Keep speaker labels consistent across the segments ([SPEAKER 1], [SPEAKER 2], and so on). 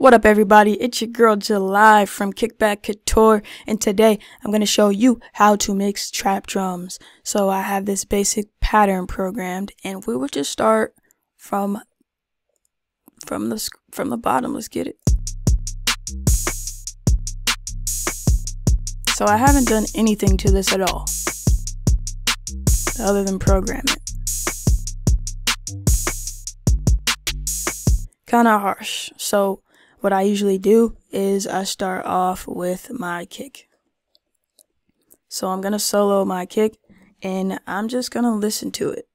[SPEAKER 1] What up, everybody? It's your girl July from Kickback Couture, and today I'm going to show you how to mix trap drums. So I have this basic pattern programmed, and we will just start from from the from the bottom. Let's get it. So I haven't done anything to this at all, other than program it. Kind of harsh. So what I usually do is I start off with my kick. So I'm going to solo my kick and I'm just going to listen to it.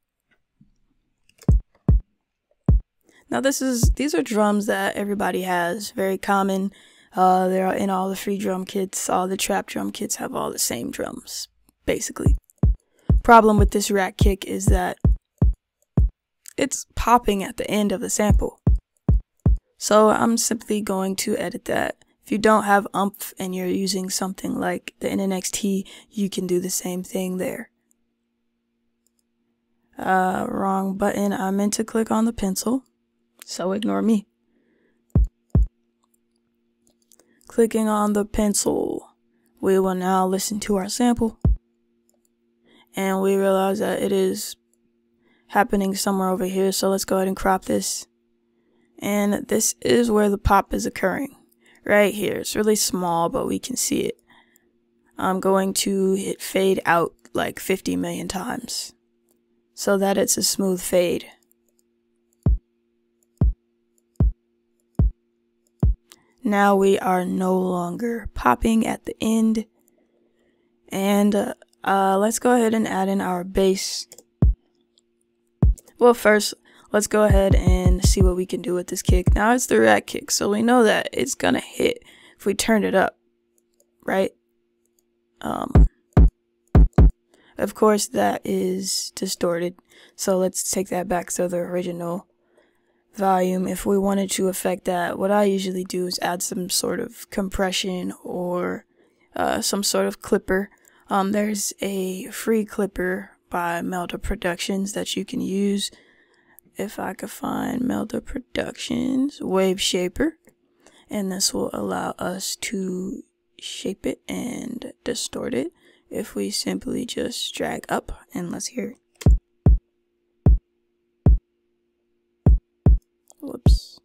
[SPEAKER 1] Now this is these are drums that everybody has, very common. Uh, they're in all the free drum kits. All the trap drum kits have all the same drums, basically. Problem with this rack kick is that it's popping at the end of the sample. So I'm simply going to edit that. If you don't have Umpf and you're using something like the NNXT, you can do the same thing there. Uh, wrong button. I meant to click on the pencil, so ignore me. Clicking on the pencil, we will now listen to our sample. And we realize that it is happening somewhere over here, so let's go ahead and crop this and this is where the pop is occurring. Right here. It's really small, but we can see it. I'm going to hit fade out like 50 million times so that it's a smooth fade. Now we are no longer popping at the end. And uh, uh, let's go ahead and add in our bass. Well, first, let's go ahead and see what we can do with this kick. Now it's the rat kick, so we know that it's gonna hit if we turn it up, right? Um, of course, that is distorted, so let's take that back to the original volume. If we wanted to affect that, what I usually do is add some sort of compression or uh, some sort of clipper. Um, there's a free clipper by Melda Productions that you can use if I could find Melda Productions Wave Shaper. And this will allow us to shape it and distort it if we simply just drag up and let's hear. Whoops.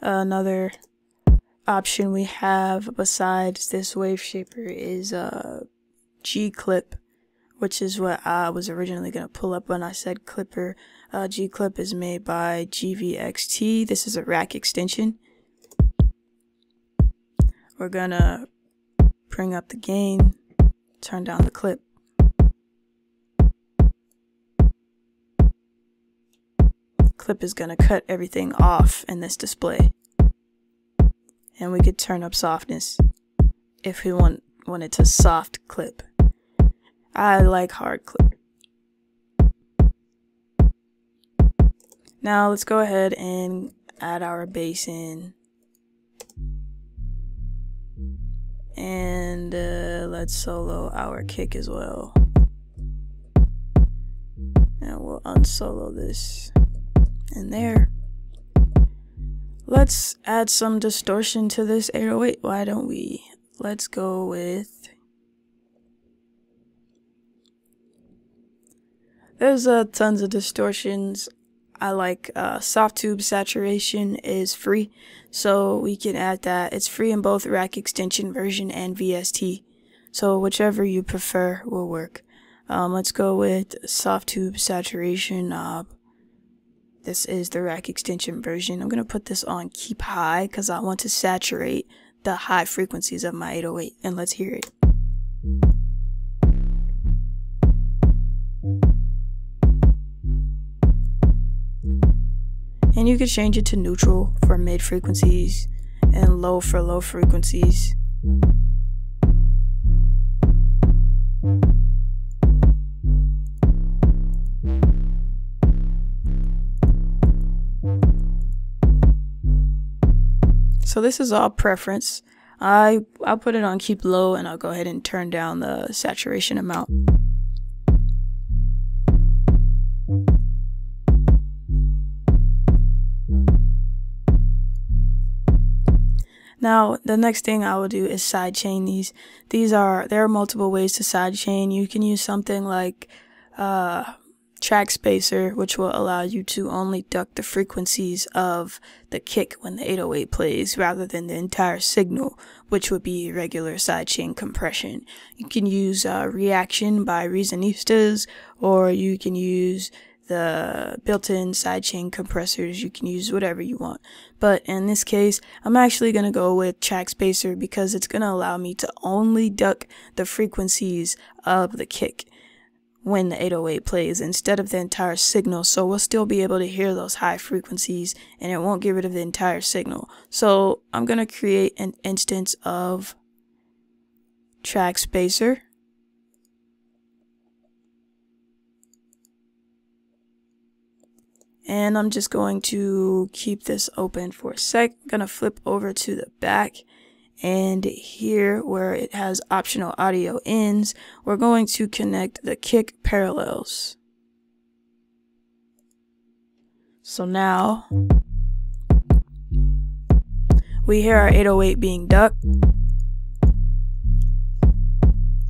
[SPEAKER 1] Another option we have besides this wave shaper is uh, G clip, which is what I was originally going to pull up when I said clipper. Uh, G clip is made by GVST. This is a rack extension. We're gonna bring up the gain, turn down the clip. Clip is going to cut everything off in this display. And we could turn up softness if we want wanted to soft clip. I like hard clip. Now let's go ahead and add our bass in. And uh, let's solo our kick as well. And we'll unsolo this and there. Let's add some distortion to this 808. Why don't we? Let's go with. There's uh, tons of distortions. I like uh, Softube saturation is free, so we can add that. It's free in both rack extension version and VST, so whichever you prefer will work. Um, let's go with Softube saturation knob. This is the rack extension version. I'm going to put this on keep high because I want to saturate the high frequencies of my 808 and let's hear it. And you can change it to neutral for mid frequencies and low for low frequencies. So this is all preference. I I'll put it on keep low and I'll go ahead and turn down the saturation amount. Now, the next thing I will do is sidechain these. These are, there are multiple ways to sidechain. You can use something like, uh, Trackspacer, which will allow you to only duck the frequencies of the kick when the 808 plays rather than the entire signal, which would be regular sidechain compression. You can use uh, reaction by Reasonistas, or you can use the built-in sidechain compressors. You can use whatever you want. But in this case, I'm actually going to go with Trackspacer because it's going to allow me to only duck the frequencies of the kick when the 808 plays instead of the entire signal. So we'll still be able to hear those high frequencies and it won't get rid of the entire signal. So I'm going to create an instance of Trackspacer. And I'm just going to keep this open for a sec. I'm going to flip over to the back. And here where it has optional audio ins, we're going to connect the kick parallels. So now we hear our 808 being ducked.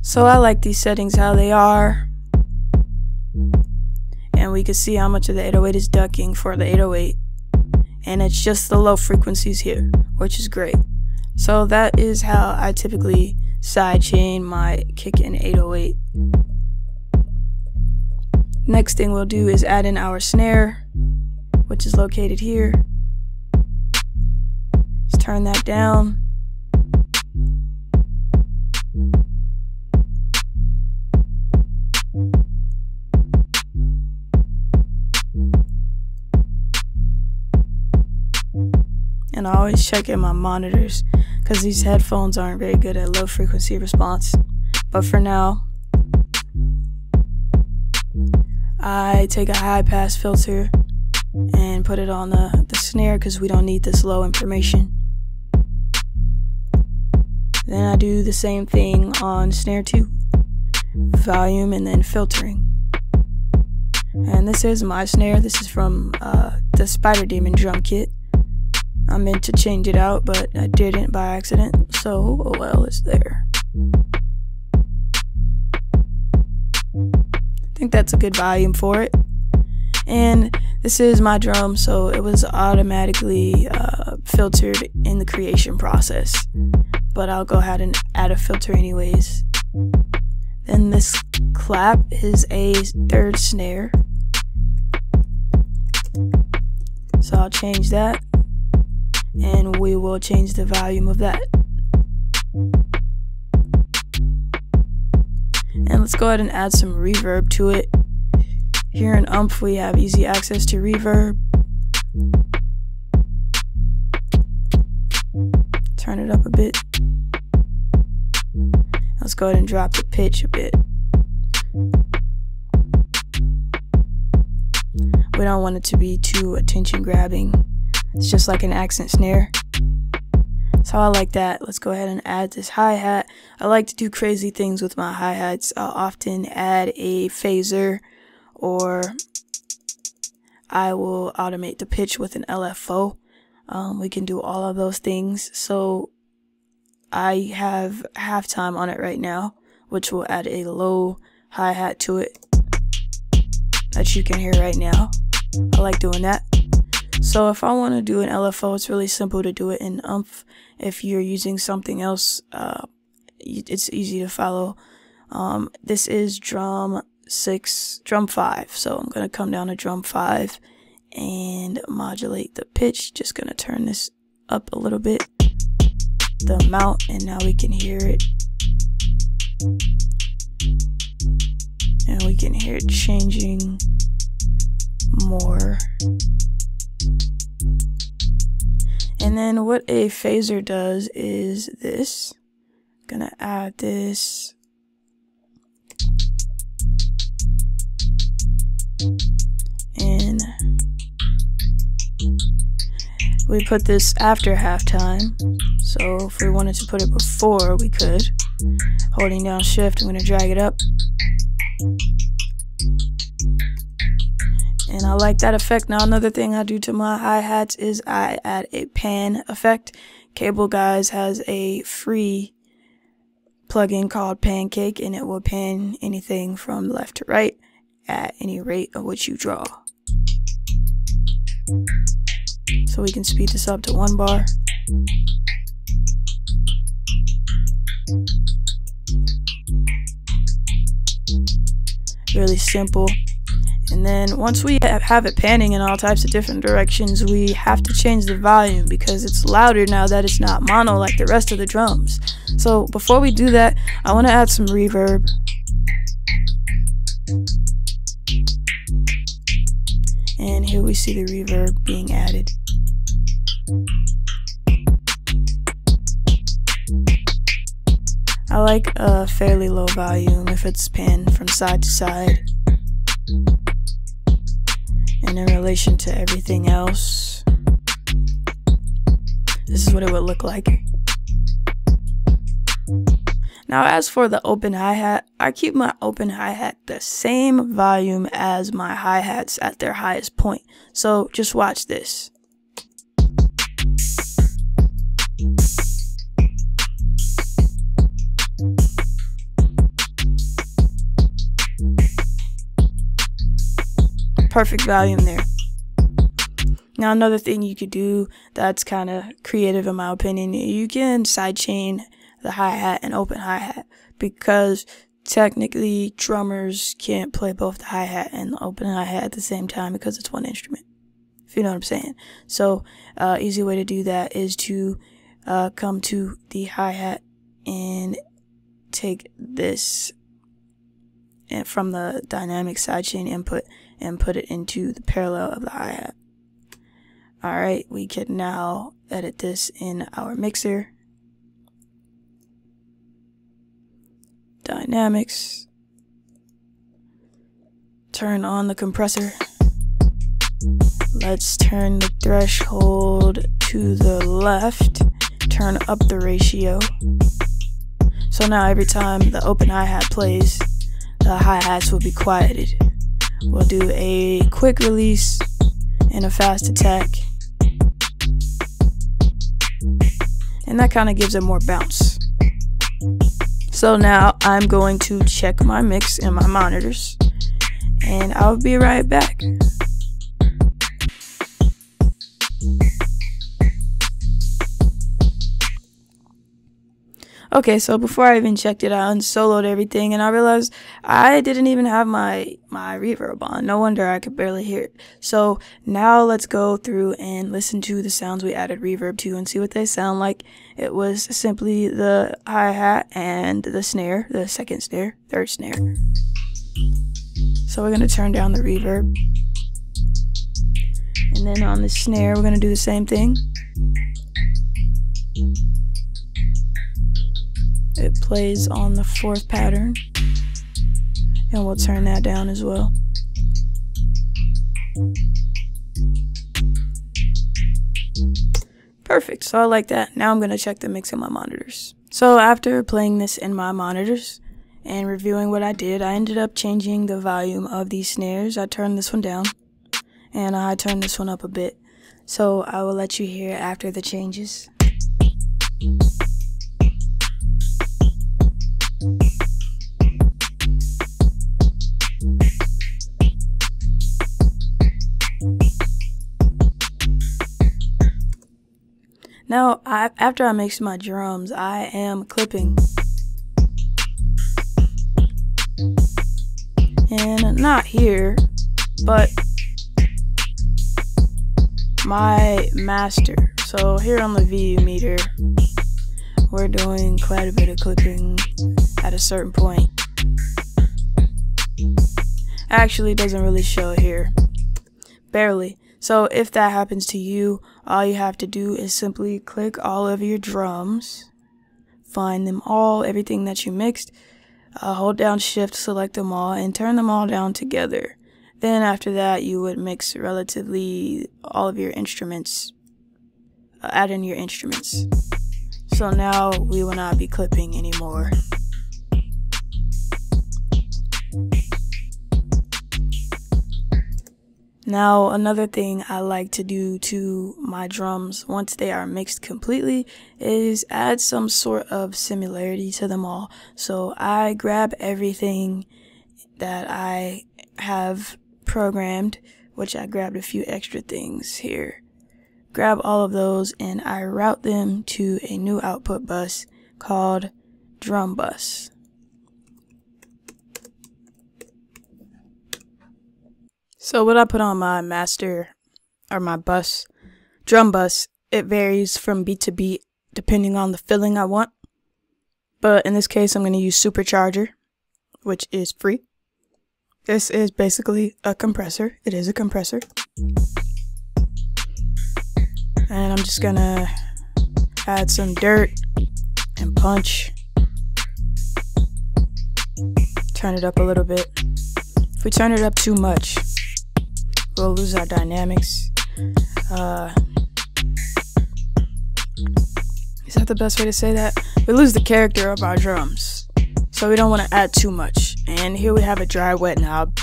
[SPEAKER 1] So I like these settings how they are and we can see how much of the 808 is ducking for the 808 and it's just the low frequencies here which is great so that is how I typically sidechain my kick in 808 next thing we'll do is add in our snare which is located here. Let's turn that down. And I always check in my monitors because these headphones aren't very good at low frequency response. But for now, I take a high pass filter and put it on the, the snare because we don't need this low information. Then I do the same thing on snare 2, volume and then filtering. And this is my snare, this is from uh, the Spyder Demon drum kit. Meant to change it out, but I didn't by accident, so oh well, it's there. I think that's a good volume for it. And this is my drum, so it was automatically uh, filtered in the creation process. But I'll go ahead and add a filter anyways. Then this clap is a third snare. So I'll change that and we will change the volume of that. And let's go ahead and add some reverb to it. Here in Umpf we have easy access to reverb. Turn it up a bit. Let's go ahead and drop the pitch a bit. We don't want it to be too attention grabbing. It's just like an accent snare. So I like that. Let's go ahead and add this hi-hat. I like to do crazy things with my hi-hats. I'll often add a phaser or I will automate the pitch with an LFO. Um, we can do all of those things. So I have halftime on it right now, which will add a low hi-hat to it that you can hear right now. I like doing that. So if I want to do an LFO, it's really simple to do it in Umpf. If you're using something else, uh, it's easy to follow. Um, this is drum six, drum five. So I'm going to come down to drum five and modulate the pitch. Just going to turn this up a little bit, the amount, and now we can hear it. And we can hear it changing more. And then what a phaser does is this. I'm gonna add this. And we put this after halftime. So if we wanted to put it before, we could. Holding down shift, I'm gonna drag it up. And I like that effect. Now another thing I do to my hi-hats is I add a pan effect. Cableguys has a free plugin called Pancake and it will pan anything from left to right at any rate of which you draw. So we can speed this up to one bar. Really simple. And then once we have it panning in all types of different directions, we have to change the volume because it's louder now that it's not mono like the rest of the drums. So before we do that, I want to add some reverb. And here we see the reverb being added. I like a fairly low volume if it's panned from side to side and in relation to everything else, this is what it would look like. Now, as for the open hi-hat, I keep my open hi-hat the same volume as my hi-hats at their highest point. So just watch this. Perfect volume there. Now, another thing you could do that's kind of creative, in my opinion, you can sidechain the hi hat and open hi hat because technically drummers can't play both the hi hat and the open hi hat at the same time because it's one instrument. If you know what I'm saying. So, uh, easy way to do that is to uh, come to the hi hat and take this and from the dynamic sidechain input and put it into the parallel of the hi-hat. Alright, we can now edit this in our mixer. Dynamics. Turn on the compressor. Let's turn the threshold to the left. Turn up the ratio. So now every time the open hi-hat plays, the hi-hats will be quieted. We'll do a quick release and a fast attack. And that kind of gives it more bounce. So now I'm going to check my mix and my monitors. And I'll be right back. Okay, so before I even checked it, I unsoloed everything and I realized I didn't even have my, my reverb on. No wonder I could barely hear it. So now let's go through and listen to the sounds we added reverb to and see what they sound like. It was simply the hi-hat and the snare, the second snare, third snare. So we're going to turn down the reverb. And then on the snare, we're going to do the same thing. It plays on the fourth pattern. And we'll turn that down as well. Perfect, so I like that. Now I'm going to check the mix in my monitors. So after playing this in my monitors and reviewing what I did, I ended up changing the volume of these snares. I turned this one down and I turned this one up a bit. So I will let you hear after the changes. Now, I, after I mix my drums, I am clipping. And not here, but my master. So here on the VU meter, we're doing quite a bit of clipping at a certain point. Actually, doesn't really show here. Barely. So if that happens to you, all you have to do is simply click all of your drums, find them all, everything that you mixed, uh, hold down shift, select them all, and turn them all down together. Then after that, you would mix relatively all of your instruments uh, add in your instruments. So now we will not be clipping anymore. Now, another thing I like to do to my drums once they are mixed completely is add some sort of similarity to them all. So I grab everything that I have programmed, which I grabbed a few extra things here. Grab all of those and I route them to a new output bus called drum bus. So what I put on my master or my bus, drum bus, it varies from beat to beat depending on the filling I want. But in this case, I'm going to use Supercharger, which is free. This is basically a compressor. It is a compressor. And I'm just going to add some dirt and punch. Turn it up a little bit. If we turn it up too much, we'll lose our dynamics. Uh, is that the best way to say that? We lose the character of our drums. So we don't want to add too much. And here we have a dry wet knob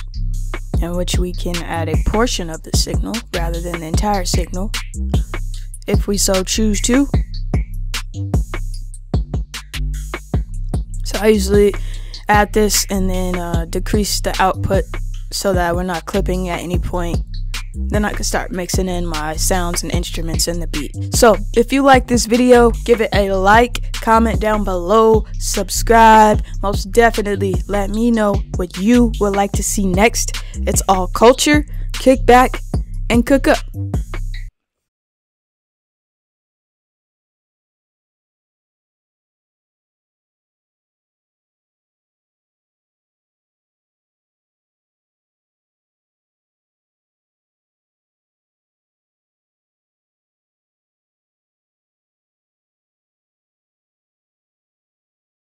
[SPEAKER 1] in which we can add a portion of the signal rather than the entire signal if we so choose to. So I usually add this and then uh, decrease the output so that we're not clipping at any point then I can start mixing in my sounds and instruments in the beat. So, if you like this video, give it a like, comment down below, subscribe. Most definitely let me know what you would like to see next. It's all culture, kick back, and cook up.